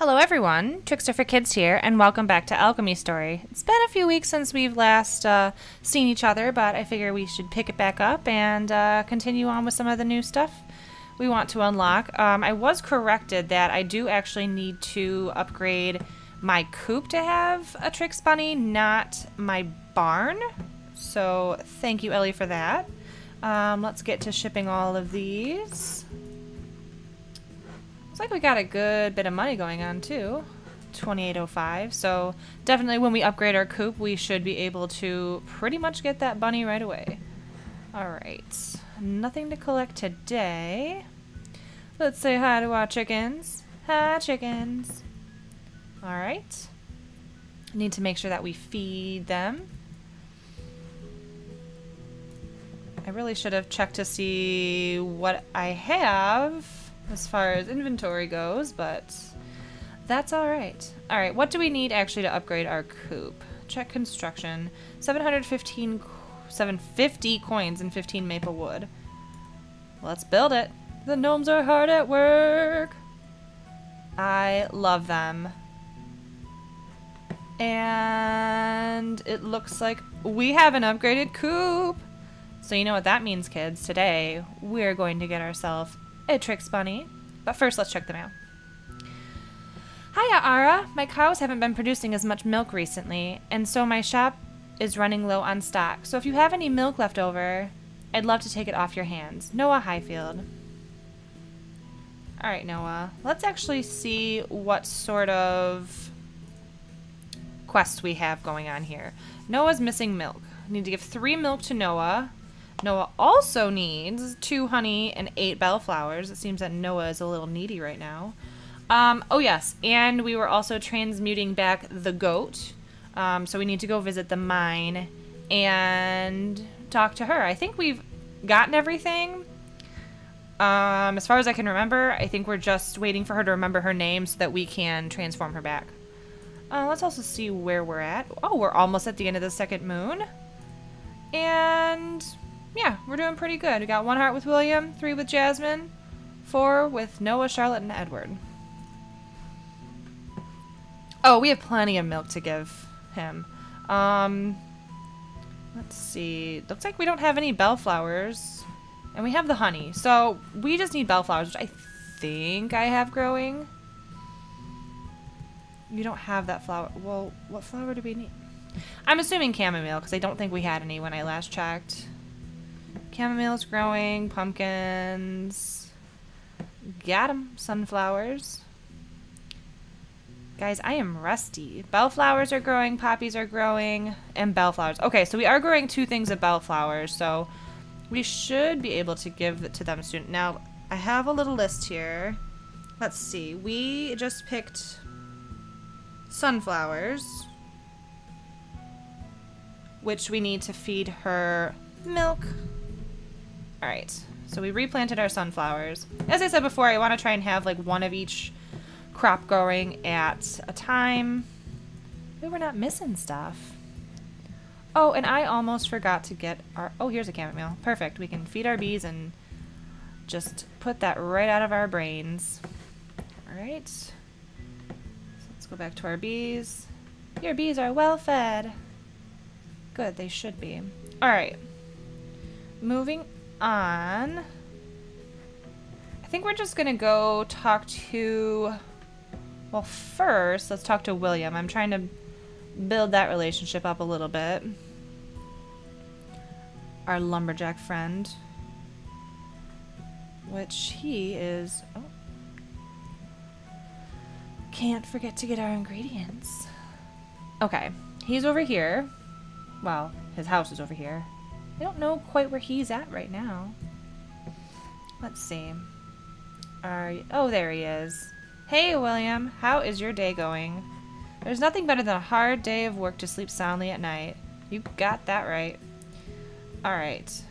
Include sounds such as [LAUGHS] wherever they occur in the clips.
Hello, everyone. Trickster for Kids here, and welcome back to Alchemy Story. It's been a few weeks since we've last uh, seen each other, but I figure we should pick it back up and uh, continue on with some of the new stuff we want to unlock. Um, I was corrected that I do actually need to upgrade my coop to have a Trix Bunny, not my barn. So thank you, Ellie, for that. Um, let's get to shipping all of these. Like we got a good bit of money going on too. 2805. So definitely when we upgrade our coop, we should be able to pretty much get that bunny right away. Alright. Nothing to collect today. Let's say hi to our chickens. Hi, chickens. Alright. Need to make sure that we feed them. I really should have checked to see what I have as far as inventory goes, but that's alright. Alright, what do we need actually to upgrade our coop? Check construction. 715, 750 coins and 15 maple wood. Let's build it. The gnomes are hard at work. I love them. And it looks like we have an upgraded coop. So you know what that means, kids. Today, we're going to get ourselves a Bunny. But first, let's check them out. Hiya, Ara. My cows haven't been producing as much milk recently, and so my shop is running low on stock. So if you have any milk left over, I'd love to take it off your hands. Noah Highfield. Alright, Noah. Let's actually see what sort of quests we have going on here. Noah's missing milk. I need to give three milk to Noah. Noah also needs two honey and eight bellflowers. It seems that Noah is a little needy right now. Um, oh, yes, and we were also transmuting back the goat. Um, so we need to go visit the mine and talk to her. I think we've gotten everything. Um, as far as I can remember, I think we're just waiting for her to remember her name so that we can transform her back. Uh, let's also see where we're at. Oh, we're almost at the end of the second moon. And yeah, we're doing pretty good. We got one heart with William, three with Jasmine, four with Noah, Charlotte, and Edward. Oh, we have plenty of milk to give him. Um, let's see. Looks like we don't have any bellflowers. And we have the honey. So we just need bellflowers, which I think I have growing. You don't have that flower. Well, what flower do we need? I'm assuming chamomile, because I don't think we had any when I last checked. Chamomile's growing, pumpkins. Got them, sunflowers. Guys, I am rusty. Bellflowers are growing, poppies are growing, and bellflowers. Okay, so we are growing two things of bellflowers, so we should be able to give to them soon. Now, I have a little list here. Let's see. We just picked sunflowers, which we need to feed her milk. Alright, so we replanted our sunflowers. As I said before, I want to try and have like one of each crop growing at a time. We were not missing stuff. Oh, and I almost forgot to get our... Oh, here's a chamomile. Perfect. We can feed our bees and just put that right out of our brains. Alright. So let's go back to our bees. Your bees are well fed. Good, they should be. Alright. Moving on. I think we're just gonna go talk to... Well, first, let's talk to William. I'm trying to build that relationship up a little bit. Our lumberjack friend. Which he is... Oh. Can't forget to get our ingredients. Okay, he's over here. Well, his house is over here. I don't know quite where he's at right now. Let's see. Are you, oh, there he is. Hey, William. How is your day going? There's nothing better than a hard day of work to sleep soundly at night. You got that right. Alright.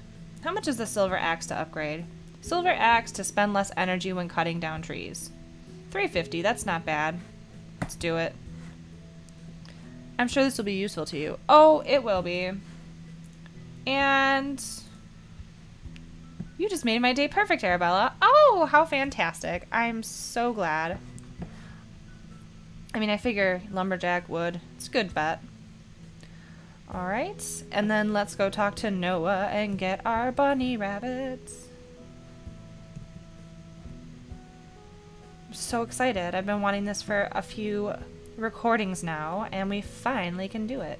How much is the silver axe to upgrade? Silver axe to spend less energy when cutting down trees. 350, that's not bad. Let's do it. I'm sure this will be useful to you. Oh, it will be. And you just made my day perfect, Arabella. Oh, how fantastic. I'm so glad. I mean, I figure lumberjack would. It's a good bet. Alright, and then let's go talk to Noah and get our bunny rabbits. I'm so excited. I've been wanting this for a few recordings now, and we finally can do it.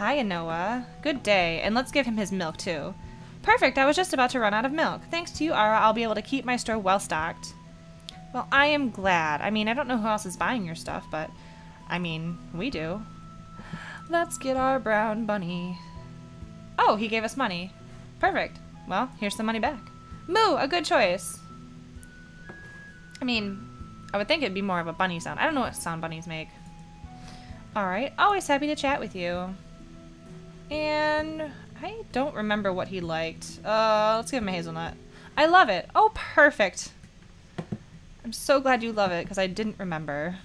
Hi, Noah. Good day, and let's give him his milk, too. Perfect, I was just about to run out of milk. Thanks to you, Ara, I'll be able to keep my store well stocked. Well, I am glad. I mean, I don't know who else is buying your stuff, but I mean, we do. Let's get our brown bunny. Oh, he gave us money. Perfect. Well, here's the money back. Moo, a good choice. I mean, I would think it'd be more of a bunny sound. I don't know what sound bunnies make. Alright, always happy to chat with you. And I don't remember what he liked. Uh, let's give him a hazelnut. I love it. Oh, perfect. I'm so glad you love it because I didn't remember.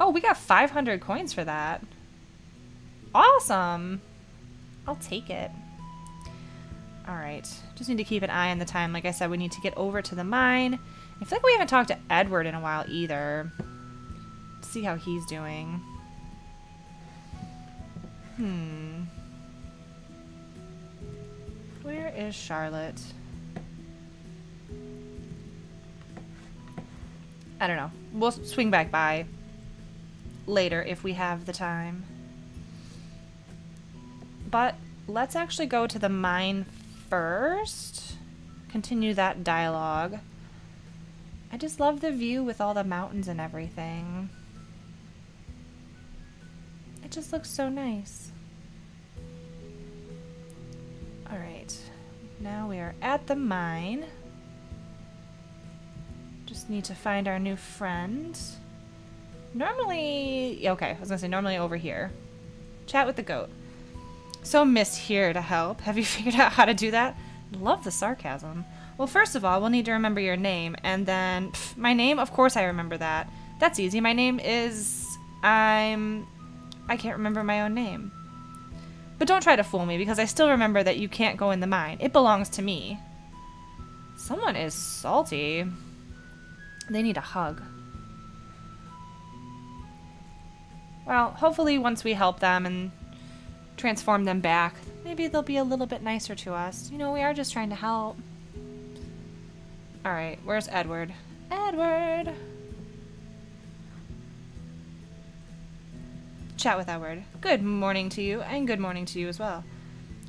Oh, we got 500 coins for that. Awesome. I'll take it. All right. Just need to keep an eye on the time. Like I said, we need to get over to the mine. I feel like we haven't talked to Edward in a while either. See how he's doing. Hmm. Where is Charlotte? I don't know. We'll swing back by later if we have the time. But let's actually go to the mine first. Continue that dialogue. I just love the view with all the mountains and everything. It just looks so nice. Alright, now we are at the mine. Just need to find our new friend. Normally, okay, I was gonna say normally over here. Chat with the goat. So Miss here to help. Have you [LAUGHS] figured out how to do that? Love the sarcasm. Well, first of all, we'll need to remember your name, and then pff, my name. Of course, I remember that. That's easy. My name is I'm. I can't remember my own name. But don't try to fool me because I still remember that you can't go in the mine. It belongs to me. Someone is salty. They need a hug. Well, hopefully once we help them and transform them back, maybe they'll be a little bit nicer to us. You know, we are just trying to help. Alright, where's Edward? Edward! Chat with Edward. Good morning to you, and good morning to you as well.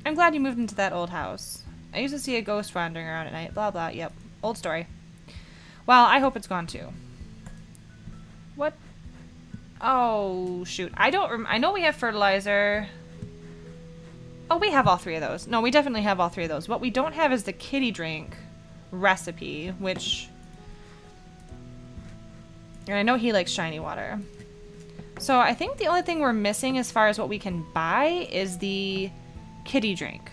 I'm glad you moved into that old house. I used to see a ghost wandering around at night. Blah, blah. Yep. Old story. Well, I hope it's gone too. What? Oh, shoot. I don't I know we have fertilizer. Oh, we have all three of those. No, we definitely have all three of those. What we don't have is the kitty drink recipe, which... And I know he likes shiny water. So I think the only thing we're missing as far as what we can buy is the kitty drink.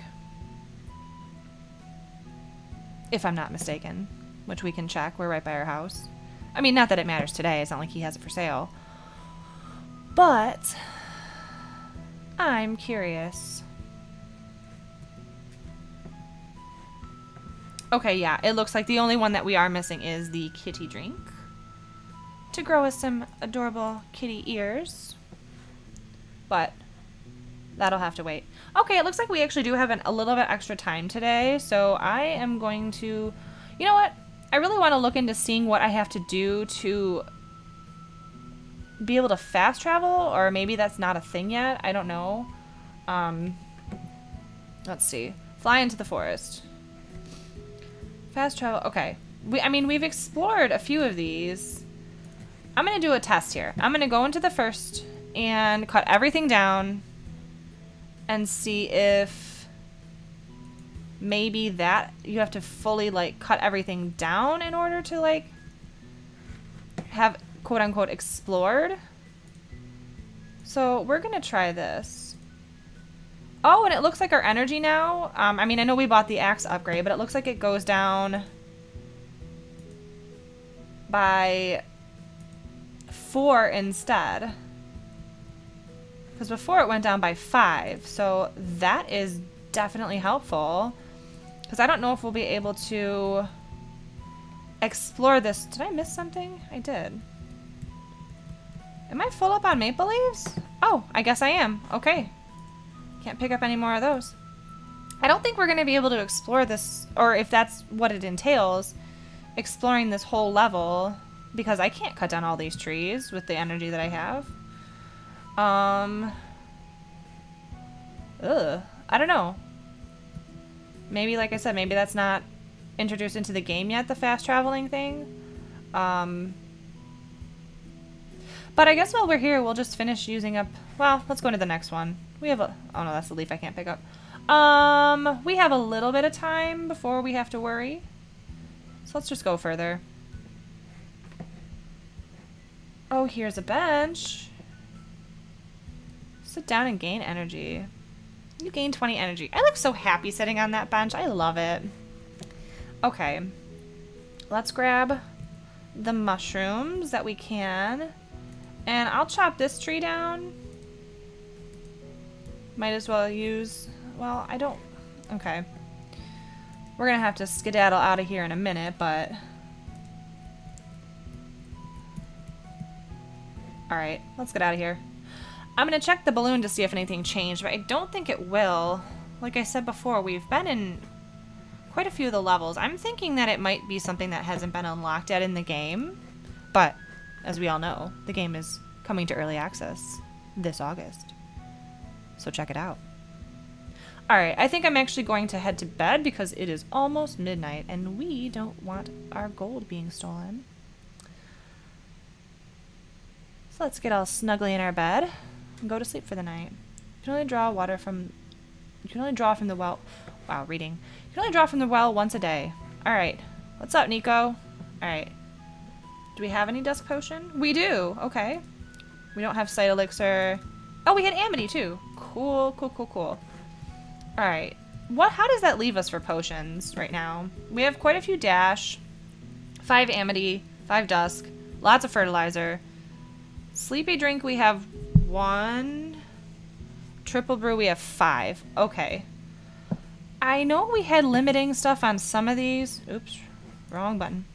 If I'm not mistaken which we can check. We're right by our house. I mean, not that it matters today. It's not like he has it for sale. But I'm curious. Okay, yeah, it looks like the only one that we are missing is the kitty drink. To grow us some adorable kitty ears. But that'll have to wait. Okay, it looks like we actually do have an, a little bit extra time today, so I am going to... You know what? I really want to look into seeing what I have to do to be able to fast travel, or maybe that's not a thing yet. I don't know. Um, let's see. Fly into the forest. Fast travel. Okay. We, I mean, we've explored a few of these. I'm going to do a test here. I'm going to go into the first and cut everything down and see if maybe that you have to fully like cut everything down in order to like have quote unquote explored. So we're gonna try this. Oh, and it looks like our energy now. Um, I mean, I know we bought the axe upgrade, but it looks like it goes down by four instead. Because before it went down by five. So that is definitely helpful. Because I don't know if we'll be able to explore this. Did I miss something? I did. Am I full up on maple leaves? Oh, I guess I am. Okay. Can't pick up any more of those. I don't think we're going to be able to explore this, or if that's what it entails, exploring this whole level, because I can't cut down all these trees with the energy that I have. Um... Ugh. I don't know. Maybe, like I said, maybe that's not introduced into the game yet, the fast traveling thing. Um, but I guess while we're here, we'll just finish using up... Well, let's go into the next one. We have a... Oh no, that's the leaf I can't pick up. Um, we have a little bit of time before we have to worry. So let's just go further. Oh, here's a bench. Sit down and gain energy. You gain 20 energy. I look so happy sitting on that bench. I love it. Okay. Let's grab the mushrooms that we can. And I'll chop this tree down. Might as well use... Well, I don't... Okay. We're gonna have to skedaddle out of here in a minute, but... Alright, let's get out of here. I'm going to check the balloon to see if anything changed, but I don't think it will. Like I said before, we've been in quite a few of the levels. I'm thinking that it might be something that hasn't been unlocked yet in the game. But, as we all know, the game is coming to early access this August. So check it out. Alright, I think I'm actually going to head to bed because it is almost midnight and we don't want our gold being stolen. So let's get all snuggly in our bed and go to sleep for the night. You can only draw water from you can only draw from the well wow, reading. You can only draw from the well once a day. Alright. What's up, Nico? Alright. Do we have any dusk potion? We do, okay. We don't have sight elixir. Oh, we had amity too. Cool, cool, cool, cool. Alright. What how does that leave us for potions right now? We have quite a few dash, five amity, five dusk, lots of fertilizer. Sleepy drink we have one. Triple brew, we have five. Okay. I know we had limiting stuff on some of these. Oops, wrong button.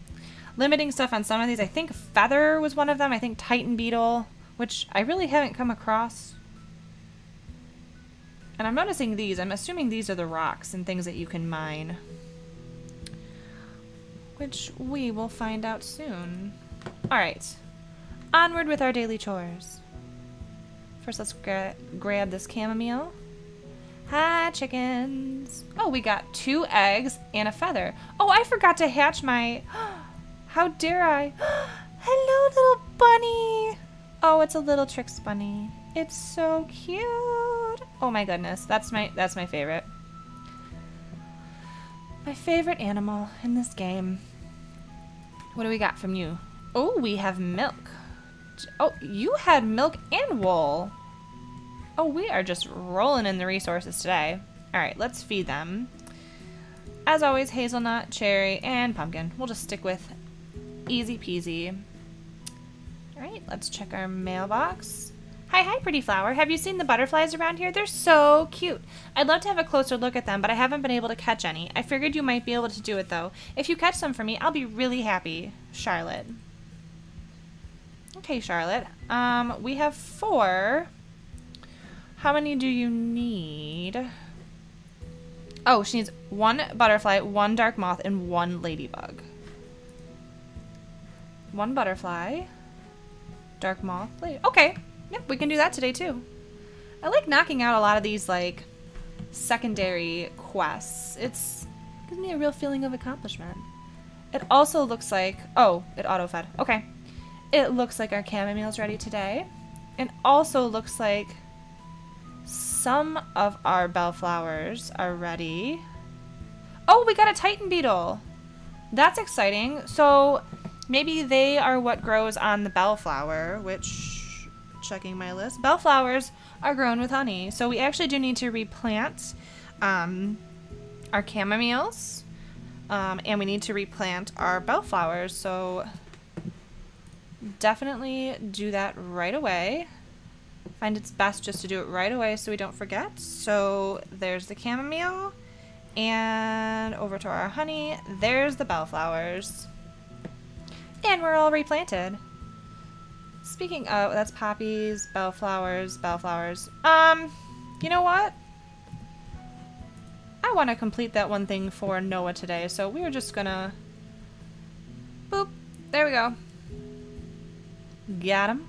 Limiting stuff on some of these. I think Feather was one of them. I think Titan Beetle, which I really haven't come across. And I'm noticing these. I'm assuming these are the rocks and things that you can mine. Which we will find out soon. Alright. Onward with our daily chores. First, let's gra grab this chamomile. Hi, chickens. Oh, we got two eggs and a feather. Oh, I forgot to hatch my... [GASPS] How dare I? [GASPS] Hello, little bunny. Oh, it's a little Trix bunny. It's so cute. Oh my goodness, that's my that's my favorite. My favorite animal in this game. What do we got from you? Oh, we have milk. Oh, you had milk and wool. Oh, we are just rolling in the resources today. All right, let's feed them. As always, hazelnut, cherry, and pumpkin. We'll just stick with easy peasy. All right, let's check our mailbox. Hi, hi, pretty flower. Have you seen the butterflies around here? They're so cute. I'd love to have a closer look at them, but I haven't been able to catch any. I figured you might be able to do it, though. If you catch some for me, I'll be really happy. Charlotte. Okay, Charlotte. Um, we have four. How many do you need? Oh, she needs one butterfly, one dark moth, and one ladybug. One butterfly, dark moth, lady. Okay, yep, we can do that today too. I like knocking out a lot of these like secondary quests. It's gives me a real feeling of accomplishment. It also looks like, oh, it auto-fed. Okay. It looks like our chamomile is ready today. It also looks like some of our bellflowers are ready. Oh, we got a titan beetle. That's exciting. So maybe they are what grows on the bellflower, which, checking my list, bellflowers are grown with honey. So we actually do need to replant um, our chamomiles. Um, and we need to replant our bellflowers. So definitely do that right away. Find it's best just to do it right away so we don't forget. So there's the chamomile. And over to our honey. There's the bellflowers. And we're all replanted. Speaking of, that's poppies, bellflowers, bellflowers. Um, you know what? I want to complete that one thing for Noah today, so we're just gonna... Boop. There we go. Got him.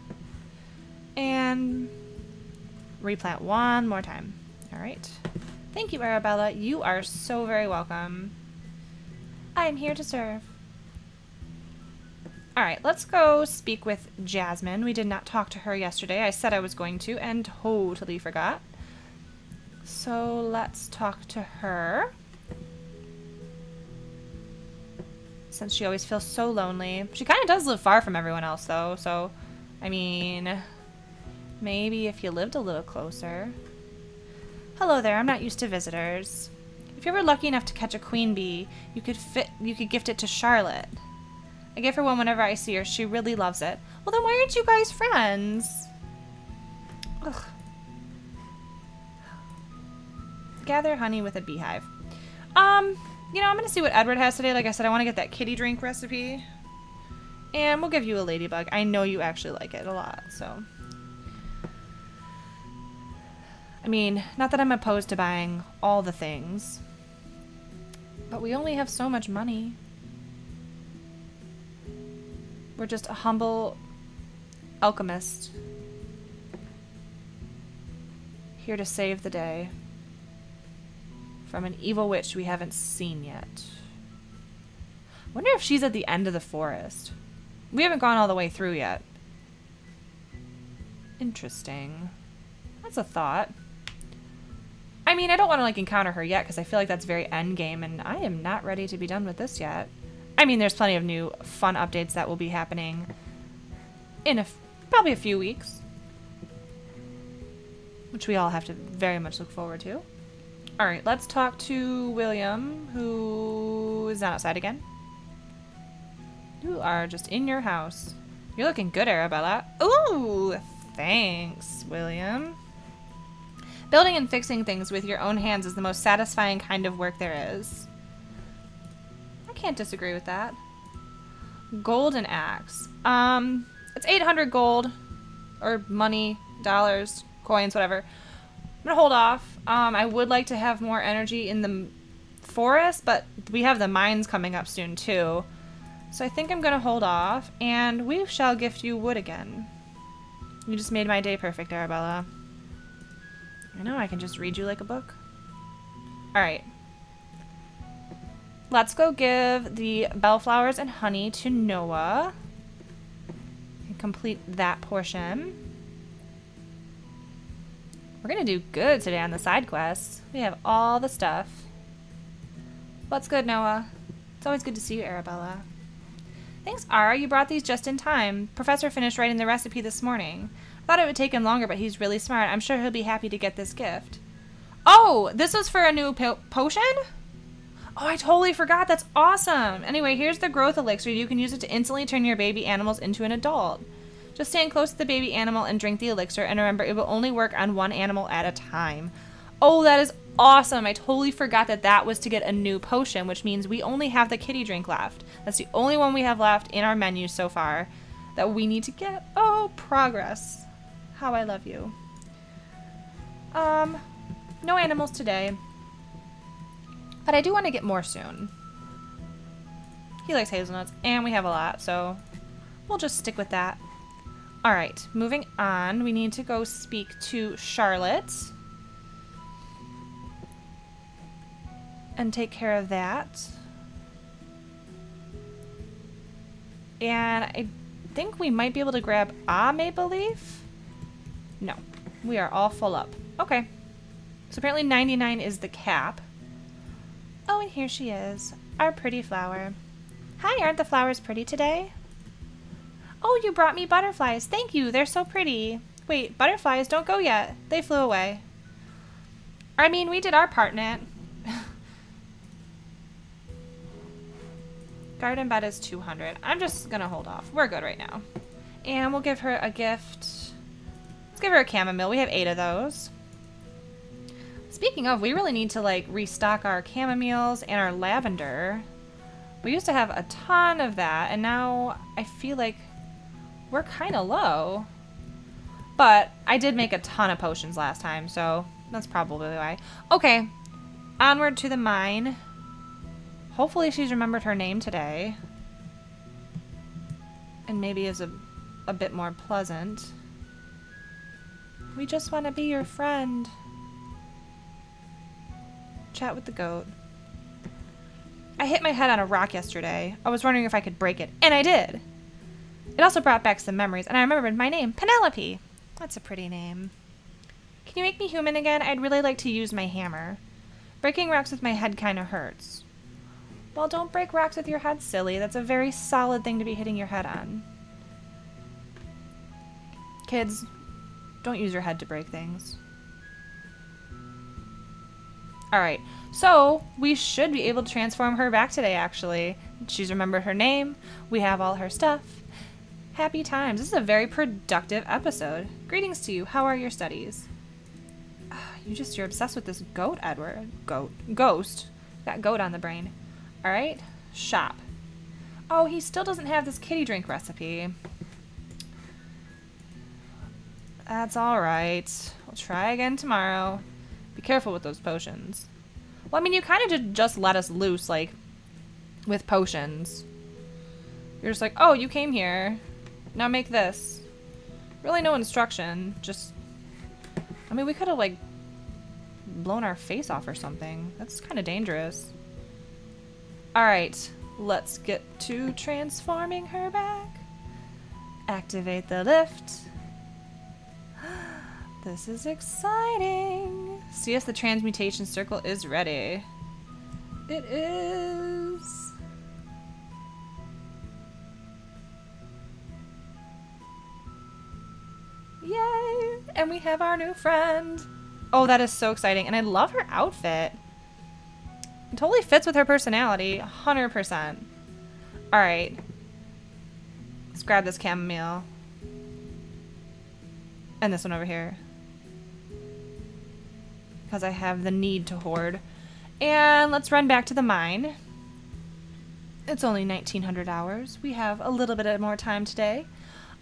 And replant one more time. All right. Thank you, Arabella. You are so very welcome. I am here to serve. All right, let's go speak with Jasmine. We did not talk to her yesterday. I said I was going to and totally forgot. So let's talk to her. Since she always feels so lonely. She kind of does live far from everyone else, though. So, I mean, maybe if you lived a little closer. Hello there, I'm not used to visitors. If you were lucky enough to catch a queen bee, you could fit you could gift it to Charlotte. I give her one whenever I see her. She really loves it. Well, then why aren't you guys friends? Ugh. Gather honey with a beehive. Um, you know, I'm going to see what Edward has today. Like I said, I want to get that kitty drink recipe. And we'll give you a ladybug. I know you actually like it a lot, so... I mean, not that I'm opposed to buying all the things. But we only have so much money. We're just a humble alchemist. Here to save the day. From an evil witch we haven't seen yet. wonder if she's at the end of the forest. We haven't gone all the way through yet. Interesting. That's a thought. I mean, I don't want to like encounter her yet because I feel like that's very end game and I am not ready to be done with this yet. I mean, there's plenty of new fun updates that will be happening in a probably a few weeks, which we all have to very much look forward to. All right, let's talk to William, who is not outside again. You are just in your house. You're looking good, Arabella. Ooh, thanks, William. Building and fixing things with your own hands is the most satisfying kind of work there is. I can't disagree with that. Golden axe. Um, it's 800 gold, or money, dollars, coins, whatever. I'm gonna hold off. Um, I would like to have more energy in the forest, but we have the mines coming up soon too. So I think I'm gonna hold off, and we shall gift you wood again. You just made my day perfect, Arabella. I know, I can just read you like a book. Alright. Let's go give the bellflowers and honey to Noah. And complete that portion. We're gonna do good today on the side quests. We have all the stuff. What's good, Noah? It's always good to see you, Arabella. Thanks, Ara. You brought these just in time. Professor finished writing the recipe this morning. Thought it would take him longer, but he's really smart. I'm sure he'll be happy to get this gift. Oh, this was for a new po potion? Oh, I totally forgot. That's awesome. Anyway, here's the growth elixir. You can use it to instantly turn your baby animals into an adult. Just stand close to the baby animal and drink the elixir, and remember, it will only work on one animal at a time. Oh, that is awesome. I totally forgot that that was to get a new potion, which means we only have the kitty drink left. That's the only one we have left in our menu so far that we need to get. Oh, progress. How I love you. Um, no animals today. But I do want to get more soon. He likes hazelnuts, and we have a lot, so we'll just stick with that. Alright, moving on. We need to go speak to Charlotte. And take care of that. And I think we might be able to grab a maple leaf. No. We are all full up. Okay. So apparently 99 is the cap. Oh, and here she is. Our pretty flower. Hi, aren't the flowers pretty today? Oh, you brought me butterflies. Thank you. They're so pretty. Wait, butterflies don't go yet. They flew away. I mean, we did our part in it. [LAUGHS] Garden bed is 200. I'm just gonna hold off. We're good right now. And we'll give her a gift Let's give her a chamomile. We have eight of those. Speaking of, we really need to like restock our chamomiles and our lavender. We used to have a ton of that, and now I feel like we're kind of low. But I did make a ton of potions last time, so that's probably why. Okay, onward to the mine. Hopefully she's remembered her name today. And maybe is a, a bit more pleasant. We just want to be your friend. Chat with the goat. I hit my head on a rock yesterday. I was wondering if I could break it, and I did. It also brought back some memories, and I remembered my name, Penelope. That's a pretty name. Can you make me human again? I'd really like to use my hammer. Breaking rocks with my head kind of hurts. Well, don't break rocks with your head, silly. That's a very solid thing to be hitting your head on. Kids, don't use your head to break things. Alright, so we should be able to transform her back today, actually. She's remembered her name. We have all her stuff. Happy times. This is a very productive episode. Greetings to you. How are your studies? [SIGHS] You just, you're obsessed with this goat, Edward. Goat. Ghost. Got goat on the brain. Alright. Shop. Oh, he still doesn't have this kitty drink recipe. That's alright. We'll try again tomorrow. Be careful with those potions. Well, I mean, you kind of just let us loose, like, with potions. You're just like, oh, you came here. Now make this. Really no instruction. Just, I mean, we could have, like, blown our face off or something. That's kind of dangerous. Alright, let's get to transforming her back. Activate the lift. [GASPS] This is exciting. See if the transmutation circle is ready. It is. Yay! And we have our new friend. Oh, that is so exciting. And I love her outfit. It totally fits with her personality. 100%. Alright. Let's grab this chamomile. And this one over here because I have the need to hoard. And let's run back to the mine. It's only 1900 hours. We have a little bit of more time today.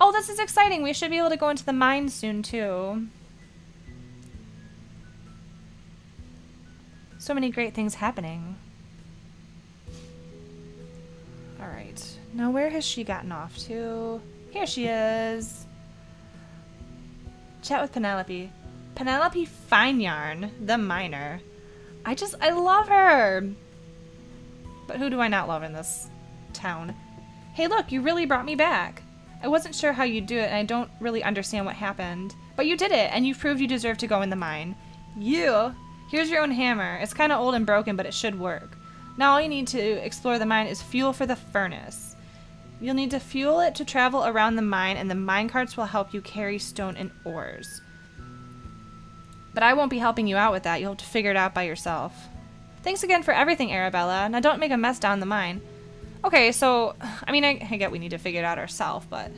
Oh, this is exciting. We should be able to go into the mine soon, too. So many great things happening. Alright. Now, where has she gotten off to? Here she is. Chat with Penelope. Penelope Fineyarn, the miner. I just, I love her. But who do I not love in this town? Hey, look, you really brought me back. I wasn't sure how you'd do it, and I don't really understand what happened. But you did it, and you've proved you deserve to go in the mine. You! Here's your own hammer. It's kind of old and broken, but it should work. Now all you need to explore the mine is fuel for the furnace. You'll need to fuel it to travel around the mine, and the mine carts will help you carry stone and ores. But I won't be helping you out with that. You'll have to figure it out by yourself. Thanks again for everything, Arabella. Now don't make a mess down the mine. Okay, so, I mean, I, I get we need to figure it out ourselves, but...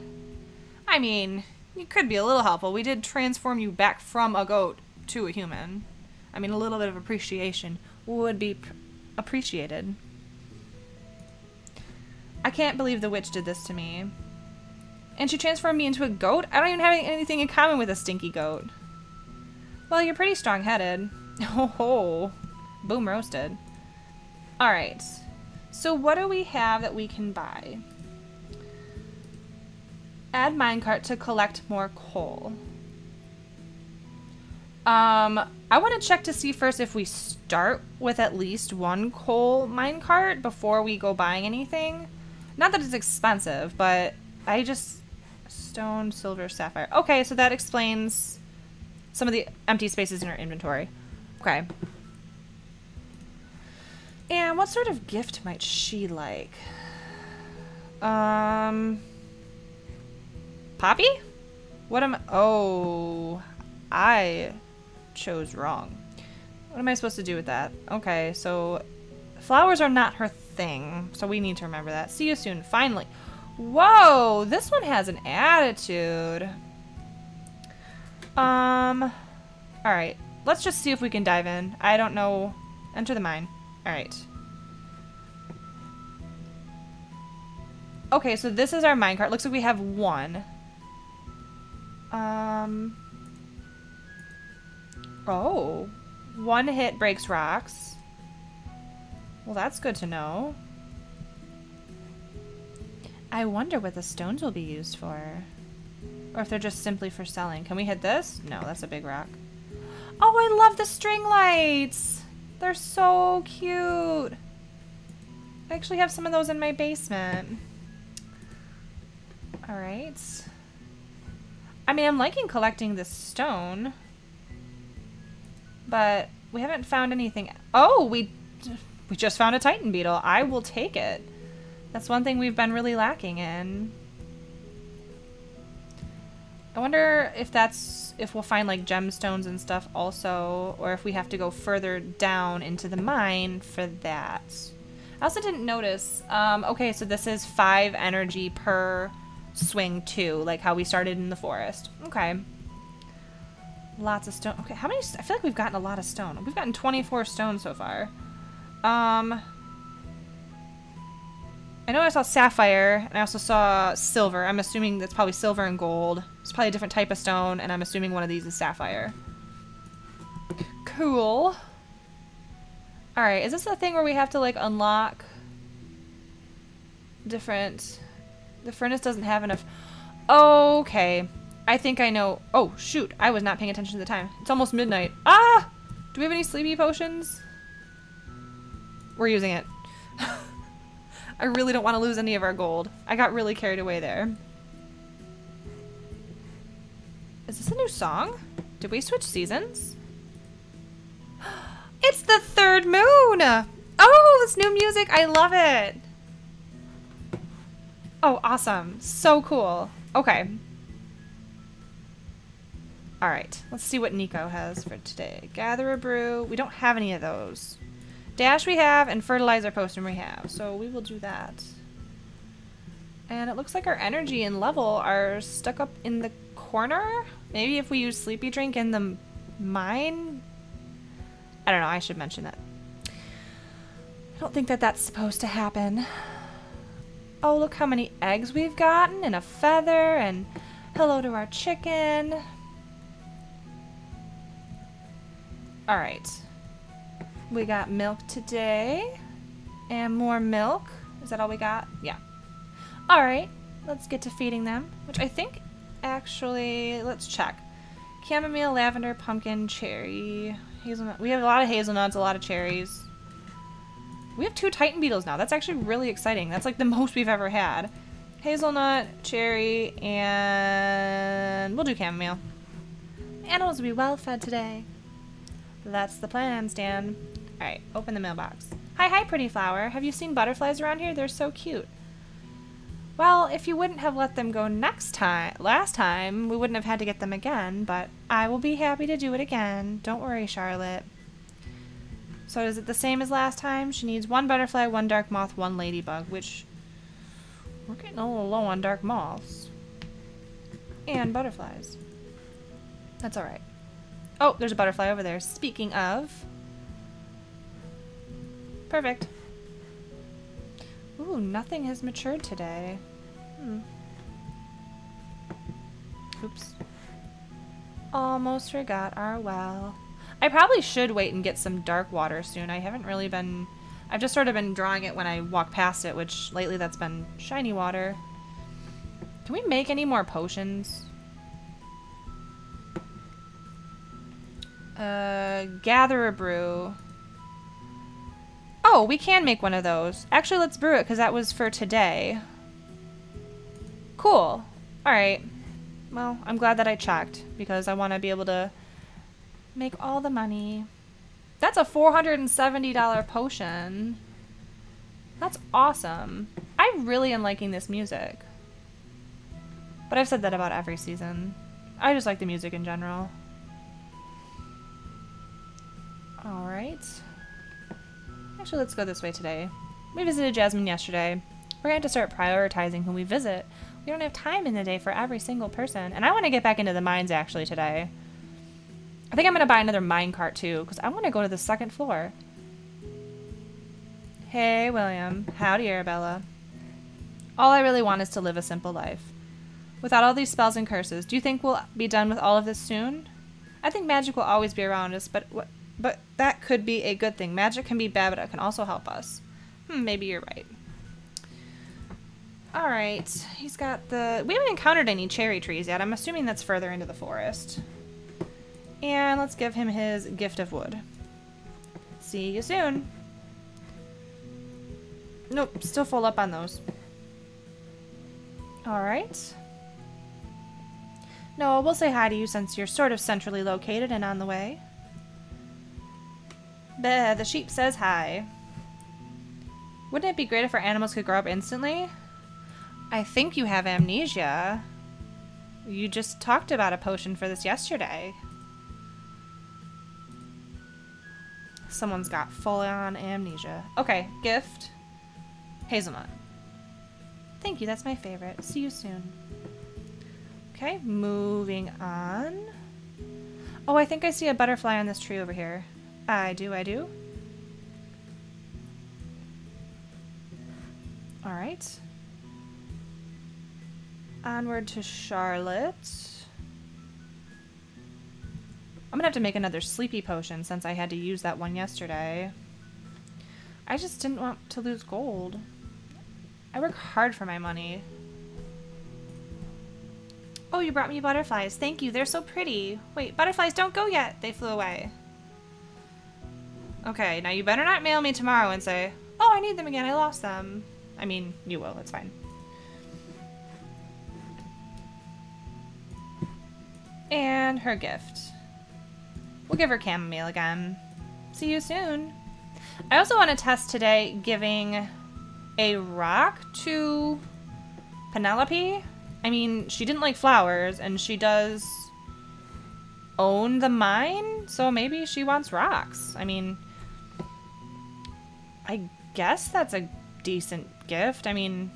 I mean, you could be a little helpful. We did transform you back from a goat to a human. I mean, a little bit of appreciation would be appreciated. I can't believe the witch did this to me. And she transformed me into a goat? I don't even have anything in common with a stinky goat. Well, you're pretty strong-headed. [LAUGHS] Oh, boom roasted. Alright. So what do we have that we can buy? Add minecart to collect more coal. Um, I want to check to see first if we start with at least one coal minecart before we go buying anything. Not that it's expensive, but I just... Stone, silver, sapphire. Okay, so that explains some of the empty spaces in our inventory. Okay. And what sort of gift might she like? Um... Poppy? What am. Oh... I chose wrong. What am I supposed to do with that? Okay, so... Flowers are not her thing, so we need to remember that. See you soon. Finally. Whoa! This one has an attitude. Um, alright. Let's just see if we can dive in. I don't know. Enter the mine. Alright. Okay, so this is our minecart. Looks like we have one. Um. Oh. One hit breaks rocks. Well, that's good to know. I wonder what the stones will be used for. Or if they're just simply for selling. Can we hit this? No, that's a big rock. Oh, I love the string lights! They're so cute! I actually have some of those in my basement. Alright. I mean, I'm liking collecting this stone. But we haven't found anything. Oh, we we just found a titan beetle. I will take it. That's one thing we've been really lacking in. I wonder if that's if we'll find like gemstones and stuff also, or if we have to go further down into the mine for that. I also didn't notice. Um, okay, so this is five energy per swing too, like how we started in the forest. Okay. Lots of stone. Okay, how many? I feel like we've gotten a lot of stone. We've gotten 24 stone so far. Um, I know I saw sapphire, and I also saw silver. I'm assuming that's probably silver and gold. It's probably a different type of stone, and I'm assuming one of these is sapphire. Cool. Alright, is this a thing where we have to, like, unlock different... The furnace doesn't have enough... Okay. I think I know... Oh, shoot. I was not paying attention to the time. It's almost midnight. Ah! Do we have any sleepy potions? We're using it. [LAUGHS] I really don't want to lose any of our gold. I got really carried away there. Is this a new song? Did we switch seasons? [GASPS] It's the third moon! Oh, this new music. I love it. Oh, awesome. So cool. Okay. Alright, let's see what Nico has for today. Gather a brew. We don't have any of those. Dash we have, and fertilizer potion we have. So we will do that. And it looks like our energy and level are stuck up in the corner. Maybe if we use sleepy drink in the mine? I don't know, I should mention that. I don't think that that's supposed to happen. Oh, look how many eggs we've gotten, and a feather, and hello to our chicken. Alright. We got milk today. And more milk. Is that all we got? Yeah. Alright. Let's get to feeding them. Which I think actually... Let's check. Chamomile, lavender, pumpkin, cherry, hazelnut. We have a lot of hazelnuts, a lot of cherries. We have two titan beetles now. That's actually really exciting. That's like the most we've ever had. Hazelnut, cherry, and we'll do chamomile. Animals will be well fed today. That's the plan, Stan. Alright, open the mailbox. Hi, hi, pretty flower. Have you seen butterflies around here? They're so cute. Well, if you wouldn't have let them go next time, last time, we wouldn't have had to get them again, but I will be happy to do it again. Don't worry, Charlotte. So is it the same as last time? She needs one butterfly, one dark moth, one ladybug, which we're getting a little low on dark moths. And butterflies. That's alright. Oh, there's a butterfly over there. Speaking of, Perfect. Ooh, nothing has matured today. Hmm. Oops. Almost forgot our well. I probably should wait and get some dark water soon. I haven't really been... I've just sort of been drawing it when I walk past it, which lately that's been shiny water. Can we make any more potions? Uh, gather a brew. Oh, we can make one of those. Actually, let's brew it because that was for today. Cool. Alright. Well, I'm glad that I checked because I want to be able to make all the money. That's a $470 potion. That's awesome. I really am liking this music. But I've said that about every season. I just like the music in general. Alright. Actually, let's go this way today. We visited Jasmine yesterday. We're going to start prioritizing who we visit. We don't have time in the day for every single person. And I want to get back into the mines actually today. I think I'm going to buy another mine cart too, because I want to go to the second floor. Hey, William. Howdy, Arabella. All I really want is to live a simple life. Without all these spells and curses, do you think we'll be done with all of this soon? I think magic will always be around us, but what, but that could be a good thing. Magic can be bad, but it can also help us. Hmm, maybe you're right. All right, he's got the... We haven't encountered any cherry trees yet. I'm assuming that's further into the forest. And let's give him his gift of wood. See you soon. Nope, still full up on those. All right. Noah, we'll say hi to you since you're sort of centrally located and on the way. Bah, the sheep says hi. Wouldn't it be great if our animals could grow up instantly? I think you have amnesia. You just talked about a potion for this yesterday. Someone's got full-on amnesia. Okay, gift. Hazelnut. Thank you, that's my favorite. See you soon. Okay, moving on. Oh, I think I see a butterfly on this tree over here. I do, I do. Alright. Onward to Charlotte. I'm gonna have to make another sleepy potion since I had to use that one yesterday. I just didn't want to lose gold. I work hard for my money. Oh, you brought me butterflies. Thank you. They're so pretty. Wait, butterflies don't go yet. They flew away. Okay, now you better not mail me tomorrow and say, oh, I need them again. I lost them. I mean, you will. It's fine. And her gift. We'll give her chamomile again. See you soon. I also want to test today giving a rock to Penelope. I mean, she didn't like flowers, and she does own the mine, so maybe she wants rocks. I mean, I guess that's a decent gift. I mean,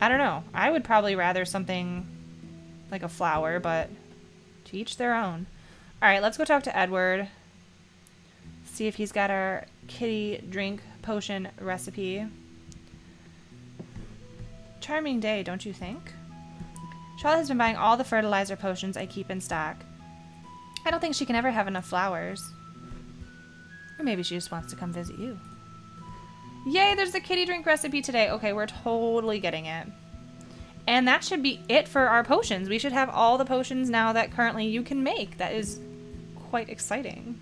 I don't know. I would probably rather something like a flower, but to each their own. All right, let's go talk to Edward. See if he's got our kitty drink potion recipe. Charming day, don't you think? Charlotte has been buying all the fertilizer potions I keep in stock. I don't think she can ever have enough flowers. Or maybe she just wants to come visit you. Yay, there's the kitty drink recipe today. Okay, we're totally getting it. And that should be it for our potions. We should have all the potions now that currently you can make. That is quite exciting.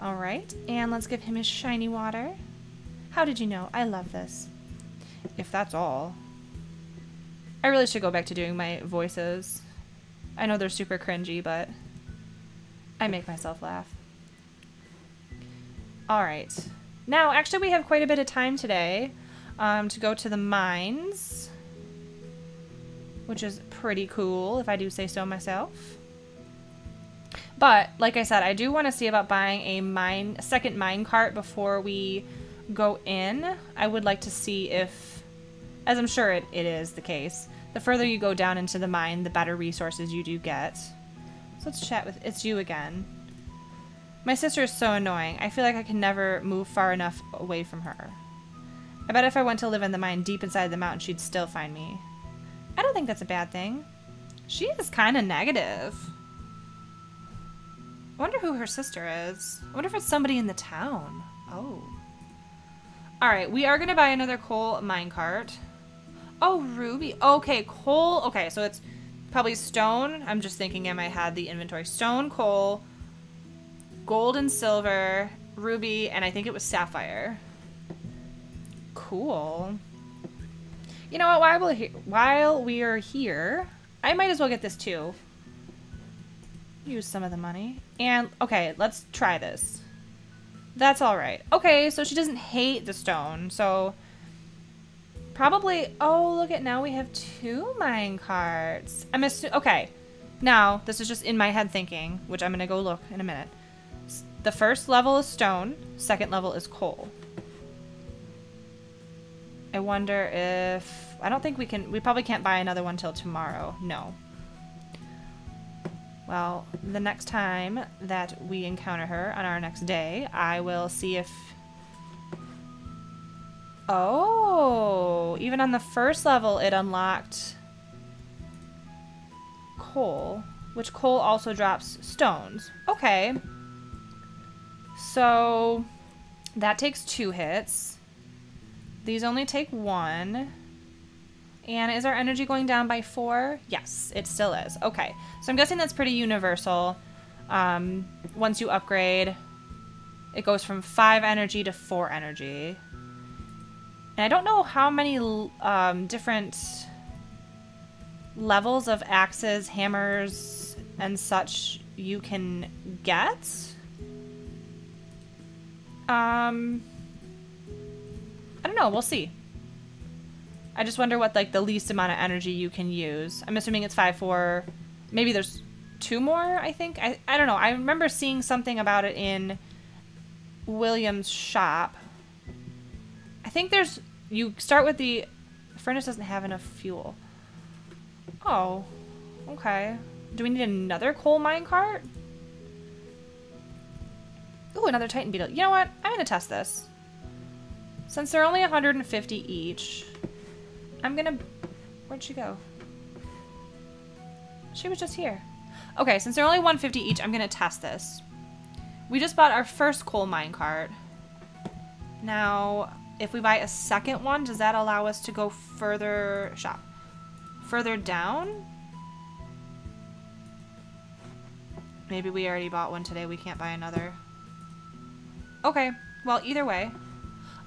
All right, and let's give him his shiny water. How did you know? I love this. If that's all. I really should go back to doing my voices. I know they're super cringy, but I make myself laugh. All right. Now, actually, we have quite a bit of time today um, to go to the mines, which is pretty cool, if I do say so myself. But, like I said, I do want to see about buying a mine, a second mine cart before we go in. I would like to see if, as I'm sure it, it is the case, the further you go down into the mine, the better resources you do get. So let's chat with, it's you again. My sister is so annoying. I feel like I can never move far enough away from her. I bet if I went to live in the mine deep inside the mountain, she'd still find me. I don't think that's a bad thing. She is kind of negative. I wonder who her sister is. I wonder if it's somebody in the town. Oh. Alright, we are going to buy another coal minecart. Oh, ruby. Okay, coal. Okay, so it's probably stone. I'm just thinking in my head the inventory. Stone, coal, gold and silver, ruby, and I think it was sapphire. Cool. You know what? While we while we are here, I might as well get this too. Use some of the money. And, okay, let's try this. That's alright. Okay, so she doesn't hate the stone, so... Probably... Oh, look at now we have two mine carts. I'm assuming... Okay. Now, this is just in my head thinking, which I'm going to go look in a minute. The first level is stone. Second level is coal. I wonder if... I don't think we can... We probably can't buy another one till tomorrow. No. Well, the next time that we encounter her on our next day, I will see if... Oh, even on the first level, it unlocked coal, which coal also drops stones. Okay. So that takes two hits. These only take one. And is our energy going down by four? Yes, it still is. Okay. So I'm guessing that's pretty universal. Um, once you upgrade, it goes from five energy to four energy. And I don't know how many um, different levels of axes, hammers, and such you can get. Um, I don't know. We'll see. I just wonder what like the least amount of energy you can use. I'm assuming it's five four. Maybe there's two more. I think. I I don't know. I remember seeing something about it in William's shop. I think there's. You start with the. the furnace doesn't have enough fuel. Oh, okay. Do we need another coal mine cart? Ooh, another Titan Beetle. You know what? I'm gonna test this. Since they're only 150 each, I'm gonna... Where'd she go? She was just here. Okay, since they're only 150 each, I'm gonna test this. We just bought our first coal mine cart. Now, if we buy a second one, does that allow us to go further shop? Further down? Maybe we already bought one today. We can't buy another. Okay. Well, either way.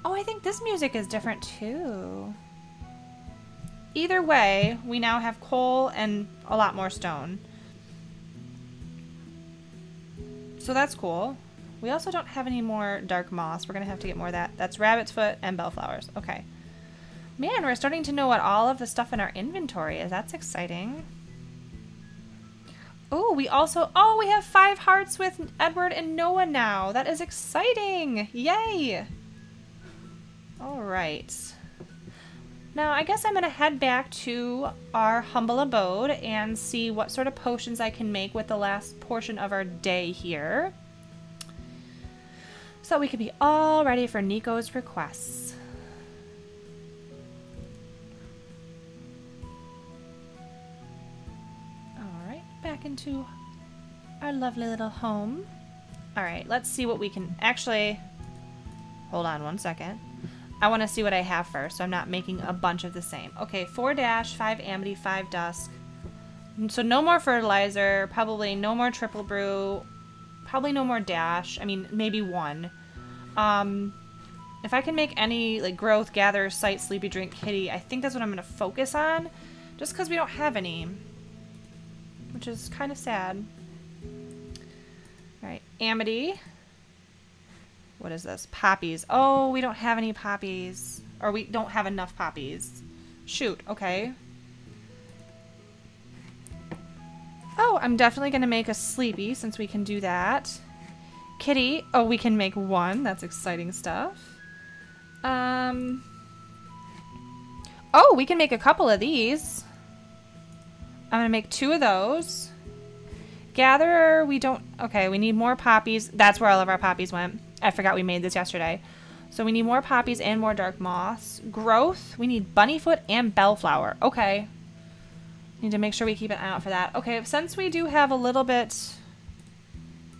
Oh, I think this music is different too. Either way, we now have coal and a lot more stone. So that's cool. We also don't have any more dark moss. We're going to have to get more of that. That's rabbit's foot and bellflowers. Okay. Man, we're starting to know what all of the stuff in our inventory is. That's exciting. Oh, we also, oh, we have five hearts with Edward and Noah now. That is exciting. Yay. All right. Now, I guess I'm going to head back to our humble abode and see what sort of potions I can make with the last portion of our day here. So we can be all ready for Nico's requests. Into our lovely little home. Alright, let's see what we can... Actually, hold on one second. I want to see what I have first, so I'm not making a bunch of the same. Okay, 4 dash, 5 amity, 5 dusk. So no more fertilizer, probably no more triple brew, probably no more dash. I mean, maybe one. Um, if I can make any, like, growth, gather, sight, sleepy, drink, kitty, I think that's what I'm going to focus on. Just because we don't have any. Which is kind of sad. Alright, amity. What is this? Poppies. Oh, we don't have any poppies. Or we don't have enough poppies. Shoot, okay. Oh, I'm definitely going to make a sleepy since we can do that. Kitty. Oh, we can make one. That's exciting stuff. Um. Oh, we can make a couple of these. I'm to make two of those. Gatherer, we don't... Okay, we need more poppies. That's where all of our poppies went. I forgot we made this yesterday. So we need more poppies and more dark moss. Growth, we need bunnyfoot and bellflower. Okay. Need to make sure we keep an eye out for that. Okay, since we do have a little bit...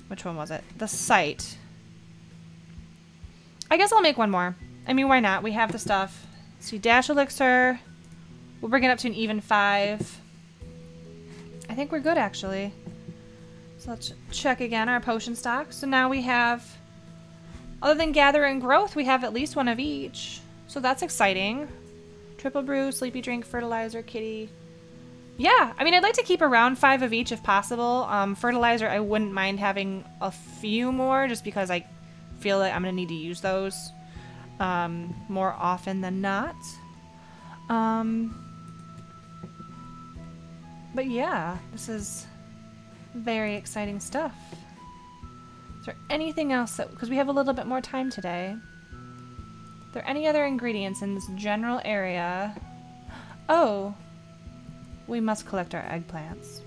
Which one was it? The sight. I guess I'll make one more. I mean, why not? We have the stuff. See, dash elixir. We'll bring it up to an even five. Think we're good, actually. So let's check again our potion stock. So now we have other than gather and growth, we have at least one of each. So that's exciting. Triple brew, sleepy drink, fertilizer, kitty. Yeah, I mean, I'd like to keep around five of each if possible. Um, fertilizer, I wouldn't mind having a few more just because I feel like I'm going to need to use those um, more often than not. Um, but yeah, this is very exciting stuff Is there anything else that, because we have a little bit more time today. Are there any other ingredients in this general area? Oh, we must collect our eggplants.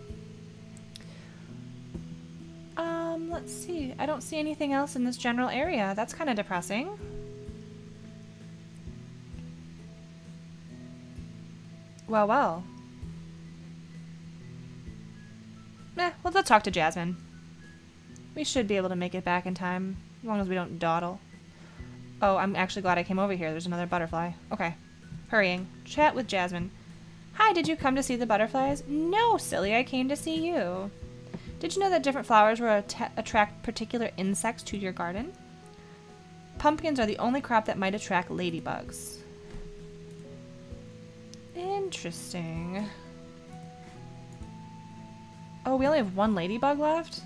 Um, let's see. I don't see anything else in this general area. That's kind of depressing. Well, well. Eh, well, let's talk to Jasmine. We should be able to make it back in time, as long as we don't dawdle. Oh, I'm actually glad I came over here. There's another butterfly. Okay. Hurrying. Chat with Jasmine. Hi, did you come to see the butterflies? No, silly, I came to see you. Did you know that different flowers will attract particular insects to your garden? Pumpkins are the only crop that might attract ladybugs. Interesting. Oh, we only have one ladybug left?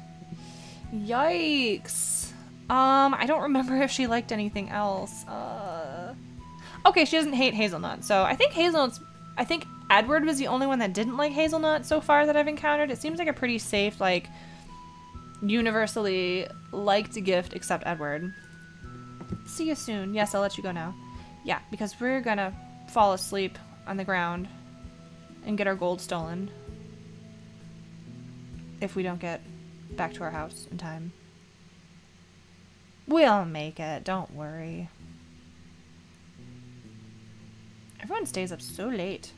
Yikes. Um, I don't remember [LAUGHS] if she liked anything else. Uh... Okay, she doesn't hate hazelnut. So I think hazelnuts... I think Edward was the only one that didn't like hazelnut so far that I've encountered. It seems like a pretty safe, like, universally liked gift except Edward. See you soon. Yes, I'll let you go now. Yeah, because we're gonna fall asleep on the ground and get our gold stolen if we don't get back to our house in time. We'll make it, don't worry. Everyone stays up so late.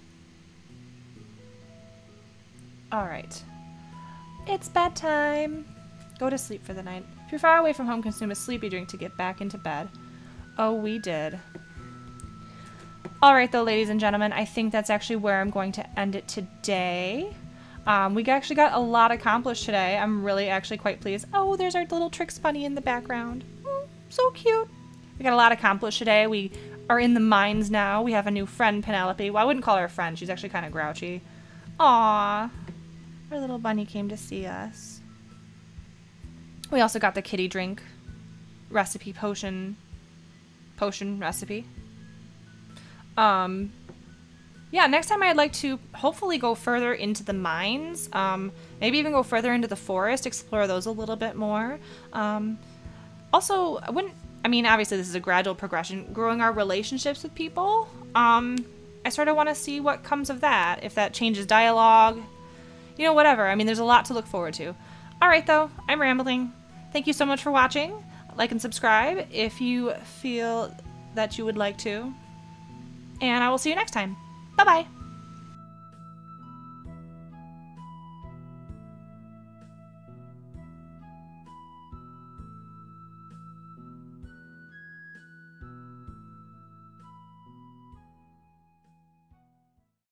Alright. It's bedtime. Go to sleep for the night. If you're far away from home, consume a sleepy drink to get back into bed. Oh, we did. Alright though, ladies and gentlemen, I think that's actually where I'm going to end it today. Um, we actually got a lot accomplished today. I'm really actually quite pleased. Oh, there's our little Trix bunny in the background. Oh, so cute. We got a lot accomplished today. We are in the mines now. We have a new friend, Penelope. Well, I wouldn't call her a friend. She's actually kind of grouchy. Aww. Our little bunny came to see us. We also got the kitty drink recipe potion potion recipe. Um, yeah, next time I'd like to hopefully go further into the mines, um, maybe even go further into the forest, explore those a little bit more. Um, also, I wouldn't, I mean, obviously this is a gradual progression, growing our relationships with people. Um, I sort of want to see what comes of that, if that changes dialogue, you know, whatever. I mean, there's a lot to look forward to. All right, though, I'm rambling. Thank you so much for watching. Like and subscribe if you feel that you would like to. And I will see you next time. Bye bye.